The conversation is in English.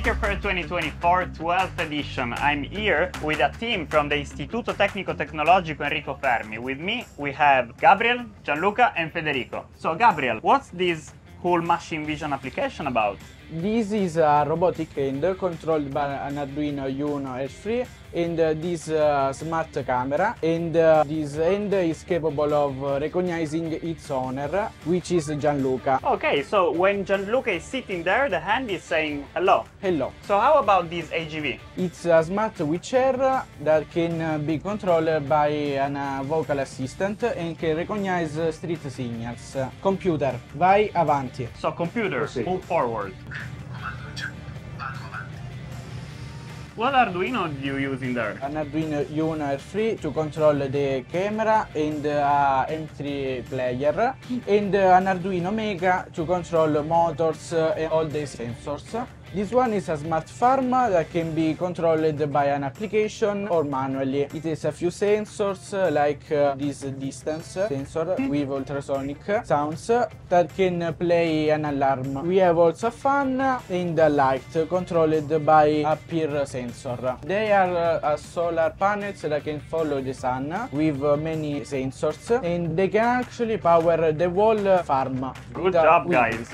Maker Faire 2024 12th edition. I'm here with a team from the Istituto Tecnico Tecnologico Enrico Fermi. With me, we have Gabriel, Gianluca, and Federico. So, Gabriel, what's this cool machine vision application about? This is a robotic hand controlled by an Arduino Uno R3 and uh, this uh, smart camera and uh, this hand is capable of uh, recognizing its owner which is Gianluca. Okay, so when Gianluca is sitting there, the hand is saying hello. Hello. So how about this AGV? It's a smart wheelchair that can uh, be controlled by a uh, vocal assistant and can recognize street signals. Computer, vai avanti. So computer, Sì. move forward. Comando già, vado avanti. What Arduino do you use in there? An Arduino Uno R3 to control the camera and uh, MP3 player and uh, an Arduino Mega to control motors uh, and all the sensors. This one is a smart farm that can be controlled by an application or manually. It has a few sensors uh, like uh, this distance sensor with ultrasonic sounds that can play an alarm. We have also a fan and a light controlled by a PIR sensor. They are uh, solar panels that can follow the sun with many sensors and they can actually power the whole farm. Good job, guys.